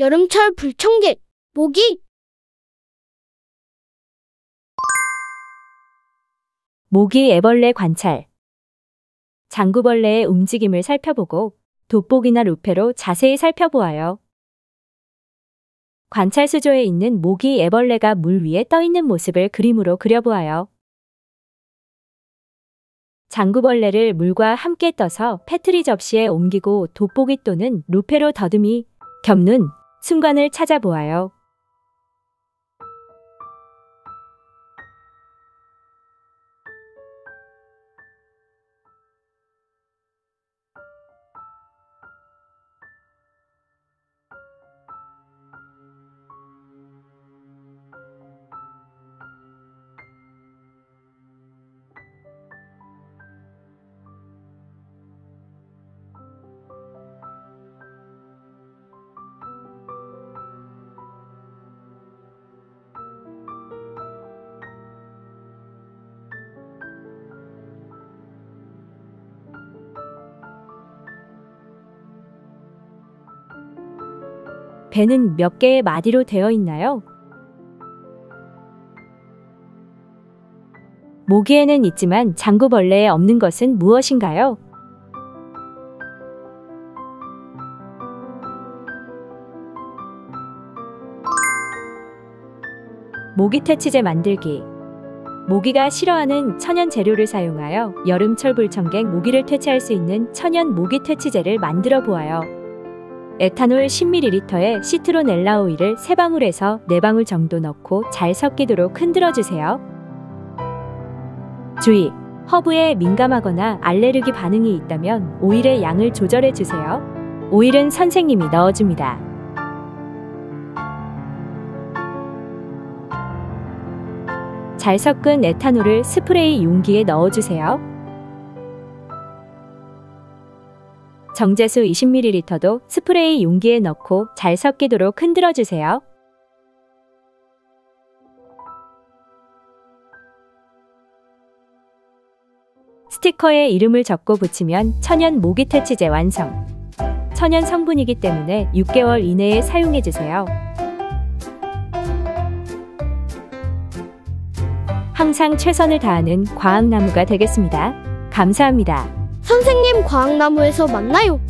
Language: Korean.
여름철 불청객, 모기, 모기 애벌레 관찰. 장구벌레의 움직임을 살펴보고 돋보기나 루페로 자세히 살펴보아요. 관찰 수조에 있는 모기 애벌레가 물 위에 떠 있는 모습을 그림으로 그려보아요. 장구벌레를 물과 함께 떠서 패트리 접시에 옮기고 돋보기 또는 루페로 더듬이 겹는 순간을 찾아보아요. 배는 몇 개의 마디로 되어 있나요? 모기에는 있지만 장구벌레에 없는 것은 무엇인가요? 모기 퇴치제 만들기. 모기가 싫어하는 천연 재료를 사용하여 여름철 불청객 모기를 퇴치할 수 있는 천연 모기 퇴치제를 만들어 보아요. 에탄올 10ml에 시트로넬라 오일을 3방울에서 4방울 정도 넣고 잘 섞이도록 흔들어 주세요. 주의! 허브에 민감하거나 알레르기 반응이 있다면 오일의 양을 조절해 주세요. 오일은 선생님이 넣어줍니다. 잘 섞은 에탄올을 스프레이 용기에 넣어주세요. 정제수 20ml도 스프레이 용기에 넣고 잘 섞이도록 흔들어 주세요. 스티커에 이름을 적고 붙이면 천연 모기 퇴치제 완성. 천연 성분이기 때문에 6개월 이내에 사용해 주세요. 항상 최선을 다하는 과학나무가 되겠습니다. 감사합니다. 선생님 과학나무에서 만나요.